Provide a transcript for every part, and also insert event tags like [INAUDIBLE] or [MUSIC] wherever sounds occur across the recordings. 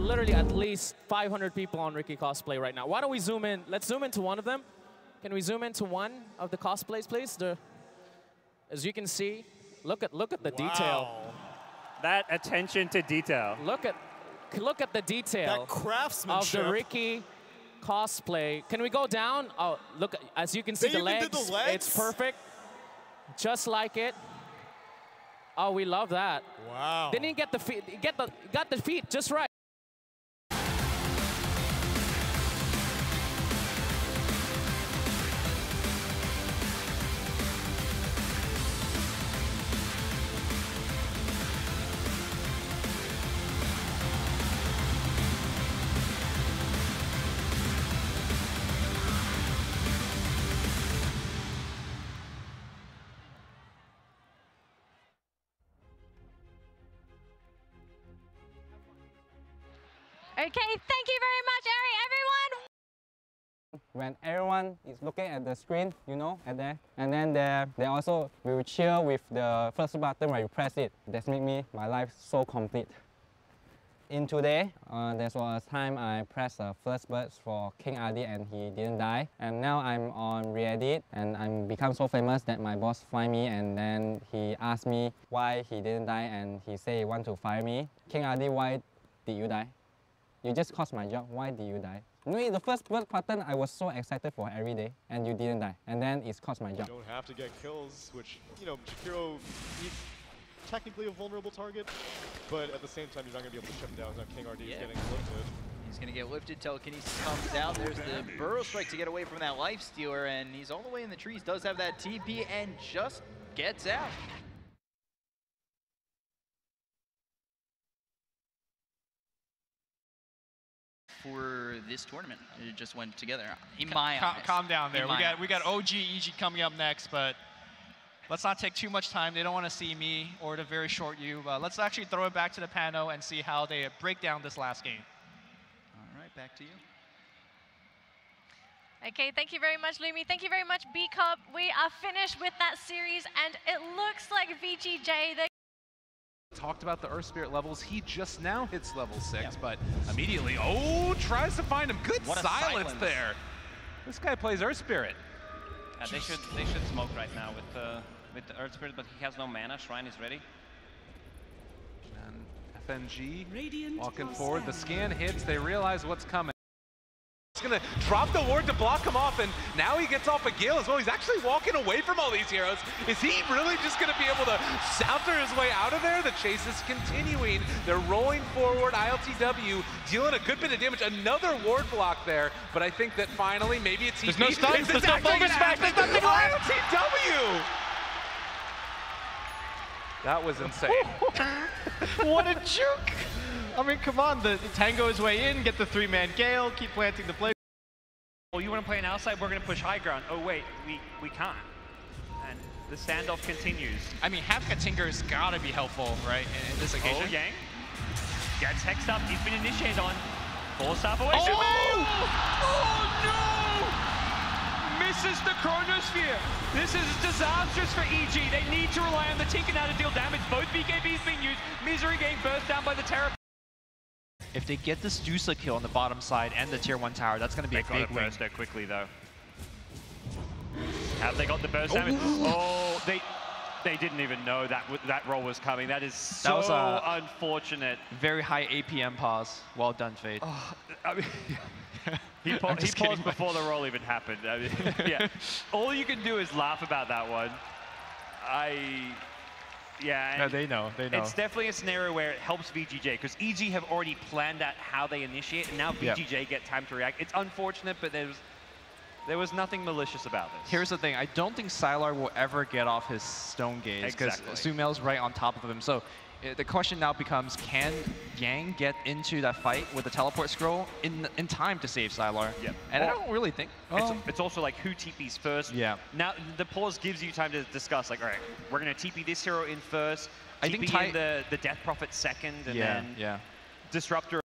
got literally at least 500 people on Ricky Cosplay right now. Why don't we zoom in? Let's zoom into one of them. Can we zoom into one of the cosplays, please? The, as you can see, look at look at the wow. detail. That attention to detail. Look at look at the detail that craftsmanship. of the Ricky cosplay. Can we go down? Oh, look, as you can see the legs, the legs, it's perfect. Just like it. Oh, we love that. Wow. Didn't get the feet, get the, got the feet just right. Okay, thank you very much, Ari. Everyone. When everyone is looking at the screen, you know, at there, and then they, they also will cheer with the first button when you press it. That's make me my life so complete. In today, uh, there was a time I pressed the first burst for King Adi and he didn't die. And now I'm on Reddit and I'm become so famous that my boss find me and then he asked me why he didn't die and he say he want to fire me. King Adi, why did you die? You just cost my job. Why did you die? No, the first blood pattern I was so excited for every day, and you didn't die. And then it's cost my job. You don't have to get kills, which, you know, Jakiro, he's technically a vulnerable target, but at the same time, you're not going to be able to shut him down. Now King RD yeah. is getting lifted. He's going to get lifted. Telekinesis comes out. There's the Burrow Strike to get away from that Life Stealer, and he's all the way in the trees. Does have that TP and just gets out. For this tournament. It just went together. In my calm, calm down there. we got eyes. we got OG EG coming up next, but let's not take too much time. They don't want to see me or the very short you. Uh, let's actually throw it back to the panel and see how they break down this last game. All right, back to you. Okay, thank you very much, Lumi. Thank you very much, B Cup. We are finished with that series, and it looks like VGJ, Talked about the Earth Spirit levels. He just now hits level 6, yep. but immediately, oh, tries to find him. Good silence, silence, there. This guy plays Earth Spirit. Yeah, they should they should smoke right now with uh, with the Earth Spirit, but he has no mana. Shrine is ready. And FNG Radiant walking forward. The scan hits. They realize what's coming. He's to drop the ward to block him off, and now he gets off a Gale as well. He's actually walking away from all these heroes. Is he really just going to be able to saunter his way out of there? The chase is continuing. They're rolling forward. ILTW dealing a good bit of damage. Another ward block there, but I think that finally, maybe it's There's no stuns. [LAUGHS] There's no bonus back. There's nothing left. ILTW! That was insane. [LAUGHS] what a juke! I mean, come on, the, the Tango is way in, get the three-man Gale, keep planting the play. Oh, you want to play an outside? We're going to push high ground. Oh, wait, we, we can't. And the standoff continues. I mean, having a Tinker's got to be helpful, right, in, in this occasion. Oh, Yang gets hexed up. He's been initiated on. Force Staff away. Oh! oh, no! Misses the Chronosphere. This is disastrous for EG. They need to rely on the Tinker now to deal damage. Both BKBs being used. Misery getting burst down by the Terra. If they get this Juicer kill on the bottom side and the tier 1 tower, that's going to be they a big win. burst there quickly, though. Have they got the burst damage? Oh, they they didn't even know that that roll was coming. That is so that was a unfortunate. Very high APM pause. Well done, Fade. Oh, I mean, [LAUGHS] he, [LAUGHS] pa he paused before the roll even happened. I mean, [LAUGHS] yeah. All you can do is laugh about that one. I yeah. No, they know. They know. It's definitely a scenario where it helps VGJ because EG have already planned out how they initiate, and now VGJ yep. get time to react. It's unfortunate, but there's there was nothing malicious about this. Here's the thing. I don't think Sylar will ever get off his stone gaze because exactly. Sumail's right on top of him. So the question now becomes, can Yang get into that fight with the teleport scroll in in time to save Sylar? Yeah. And well, I don't really think. It's, um, it's, also like who TPs first. Yeah. Now the pause gives you time to discuss. Like, all right, we're gonna TP this hero in first. TP I think in the the Death Prophet second, and yeah, then yeah. Disruptor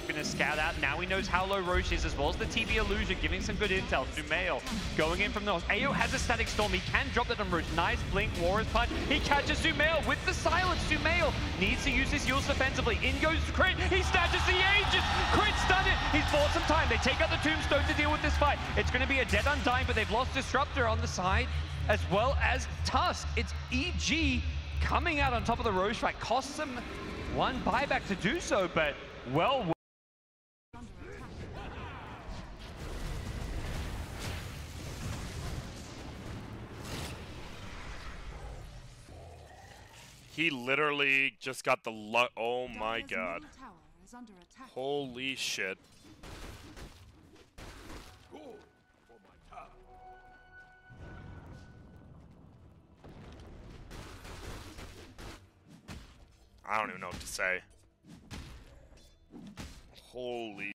going to scout out. Now he knows how low Rosh is, as well as the TP illusion, giving some good intel. Sumail going in from the north. Ayo has a static storm. He can drop that on Rosh. Nice blink, Walrus Punch. He catches Sumail with the silence. Sumail needs to use his heals defensively. In goes Crit. He snatches the Aegis. Crit done it. He's bought some time. They take out the Tombstone to deal with this fight. It's going to be a dead undying, but they've lost Disruptor on the side, as well as Tusk. It's EG coming out on top of the Rosh fight. Costs them one buyback to do so, but well He literally just got the luck. Oh my god. Holy shit. I don't even know what to say. Holy